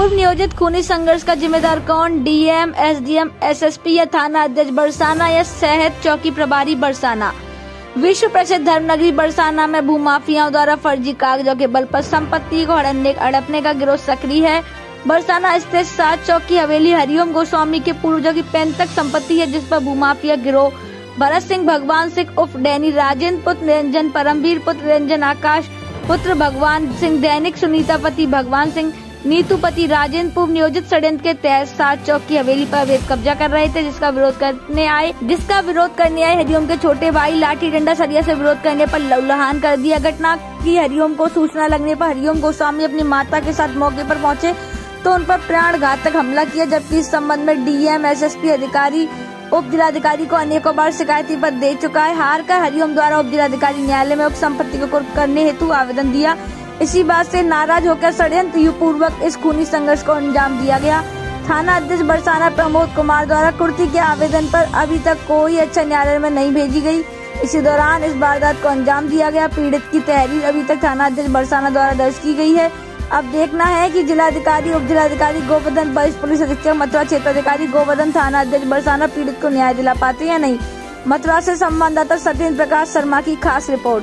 आयोजित खूनी संघर्ष का जिम्मेदार कौन? डीएम, एसडीएम, एसएसपी या थाना अध्यक्ष बरसाना या सेहत चौकी प्रभारी बरसाना? विश्व प्रसिद्ध धर्मनगरी बरसाना में भूमाफियाओं द्वारा फर्जी कागजों के बल पर संपत्ति को हड़पने का गिरोह सक्रिय है। बरसाना स्थित सात चौक हवेली हरिओम गोस्वामी के पूर्वजों की पैंतक संपत्ति है, जिस पर भूमाफिया गिरोह। भरत सिंह भगवान सिंह उर्फ़ डैनी राजेंद्र, पुत्र निरंजन परमवीर, पुत्र निरंजन आकाश, पुत्र भगवान सिंह दैनिक सुनीता पति भगवान सिंह नीतूपति राजेंद्र पूर्व नियोजित षड्यंत्र के तहत सात चौक की हवेली पर अवैध कब्जा कर रहे थे, जिसका विरोध करने आए, जिसका विरोध करने आए हरिओम के छोटे भाई लाठी डंडा सरिया से विरोध करने पर लहूलुहान कर दिया घटना की हरिओम को सूचना लगने पर हरिओम गोस्वामी अपनी माता के साथ मौके पर पहुँचे तो उन पर प्राण घातक हमला किया, जबकि इस संबंध में डीएम, एसएसपी अधिकारी, उप जिलाधिकारी को अनेकों बार शिकायती पत्र दे चुका है। हार कर हरिओम द्वारा उप जिलाधिकारी न्यायालय में उप संपत्ति को करने हेतु आवेदन दिया। इसी बात से नाराज़ होकर षड्यंत्र पूर्वक इस खूनी संघर्ष को अंजाम दिया गया। थाना अध्यक्ष बरसाना प्रमोद कुमार द्वारा कुर्ती के आवेदन पर अभी तक कोई अच्छा न्यायालय में नहीं भेजी गई। इसी दौरान इस वारदात को अंजाम दिया गया। पीड़ित की तहरीर अभी तक थाना अध्यक्ष बरसाना द्वारा दर्ज की गई है। अब देखना है कि जिलाधिकारी उप जिलाधिकारी गोवर्धन वरिष्ठ पुलिस अधीक्षक मथुरा क्षेत्र अधिकारी गोवर्धन थाना अध्यक्ष बरसाना पीड़ित को न्याय दिला पाते या नहीं? मथुरा से संवाददाता सत्येंद्र प्रकाश शर्मा की खास रिपोर्ट।